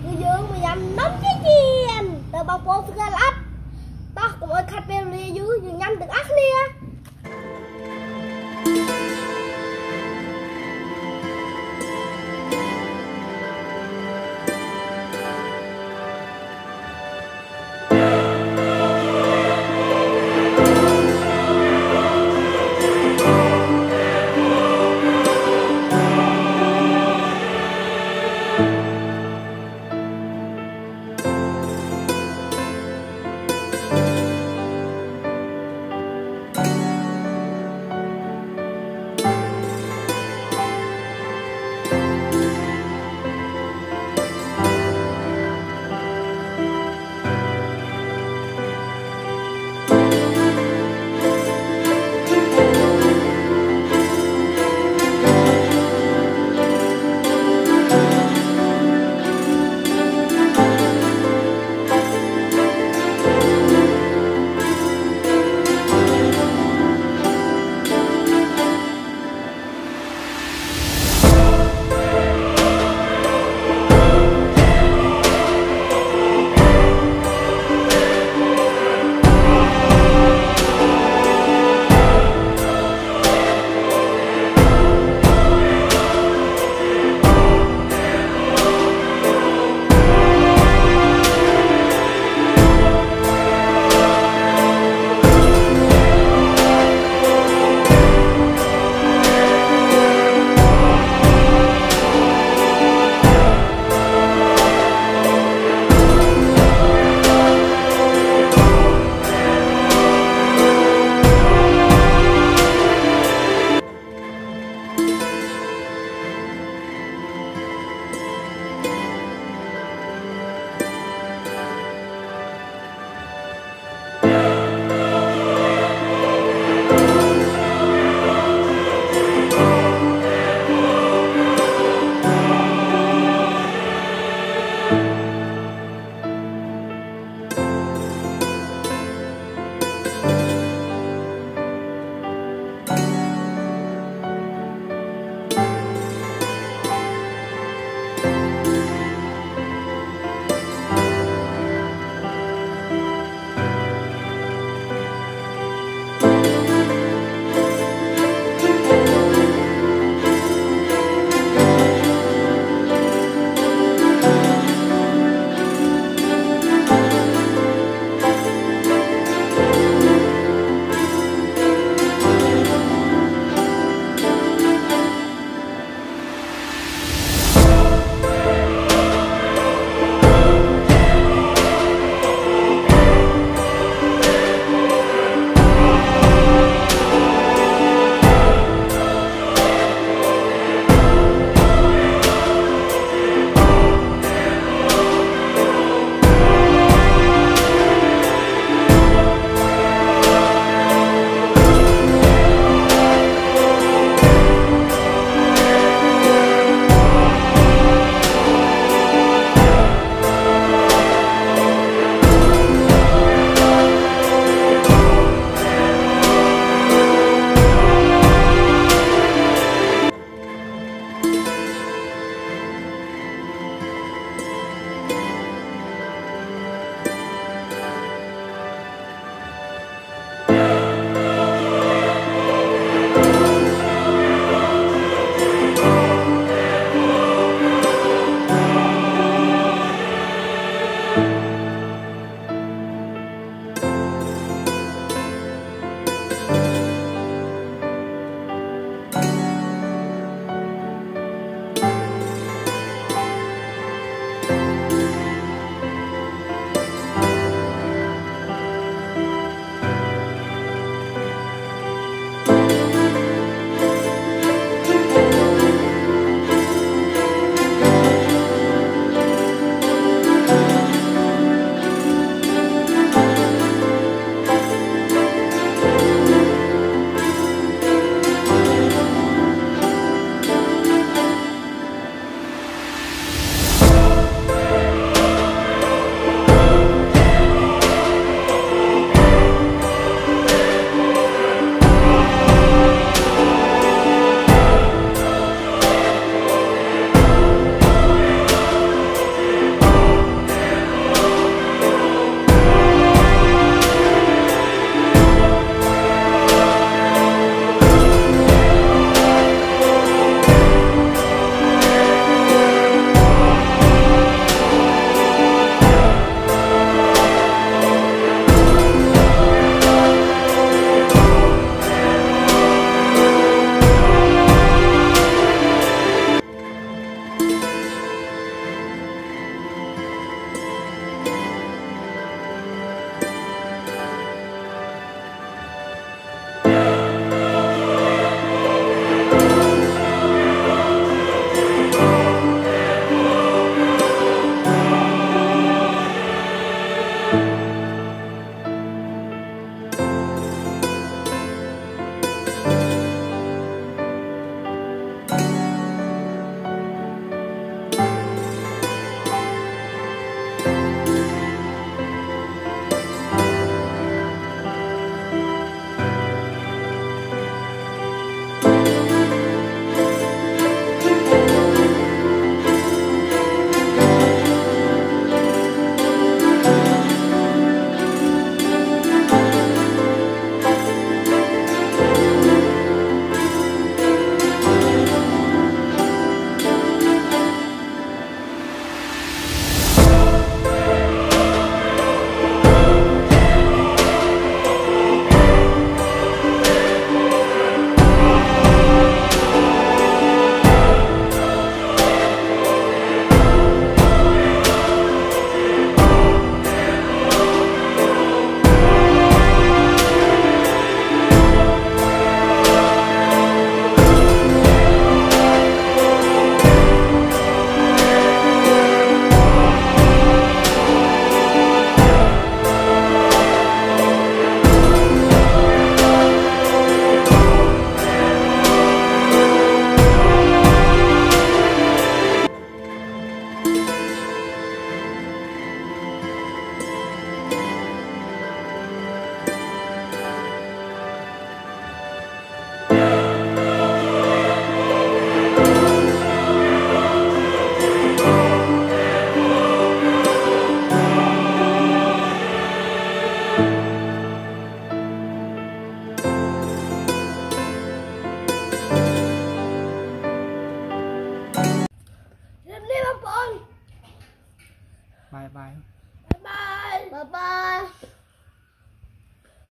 គឺយើងមកញ៉ាំនំជាជាមតើបងប្អូនស្គាល់អត់តោះកុំឲ្យខាត់ពេលវេលាយូរយើងញ៉ាំទាំងអស់គ្នា